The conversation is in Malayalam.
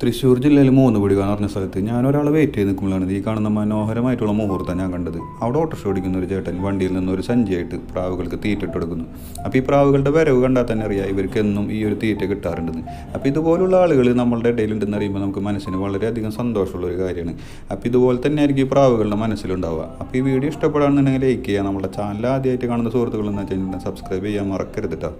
തൃശ്ശൂർ ജില്ലയിൽ മൂന്നുപടി എന്ന് പറഞ്ഞ സ്ഥലത്ത് ഞാൻ ഒരാളെ വെയിറ്റ് ചെയ്ത് നിൽക്കുമ്പോഴാണ് ഈ കാണുന്ന മനോഹരമായിട്ടുള്ള മുഹൂർത്തം ഞാൻ കണ്ടത്. അവിടെ ഓട്ടോറിക്ഷ ഓടിക്കുന്ന ഒരു ചേട്ടൻ വണ്ടിയിൽ നിന്ന് ഒരു സഞ്ചിയായിട്ട് പ്രാവുകൾക്ക് തീറ്റിട്ട് കൊടുക്കുന്നു. അപ്പോൾ ഈ പ്രാവുകളുടെ വരവ് കണ്ടാൽ തന്നെ അറിയാം ഇവർക്ക് എന്നും ഈ ഒരു തീറ്റ കിട്ടാറുണ്ടെന്ന്. അപ്പോൾ ഇതുപോലുള്ള ആളുകൾ നമ്മളുടെ ഇടയിലുണ്ടെന്ന് അറിയുമ്പോൾ നമുക്ക് മനസ്സിന് വളരെയധികം സന്തോഷമുള്ള ഒരു കാര്യമാണ്. അപ്പോൾ ഇതുപോലെ തന്നെ ആയിരിക്കും ഈ പ്രാവുകളുടെ മനസ്സിലുണ്ടാവുക. അപ്പോൾ ഈ വീഡിയോ ഇഷ്ടപ്പെടുകയാണെന്നുണ്ടെങ്കിൽ ലൈക്ക് ചെയ്യുക. നമ്മുടെ ചാനൽ ആദ്യമായിട്ട് കാണുന്ന സുഹൃത്തുക്കളെന്ന് വെച്ച് സബ്സ്ക്രൈബ് ചെയ്യാൻ മറക്കരുത് കേട്ടോ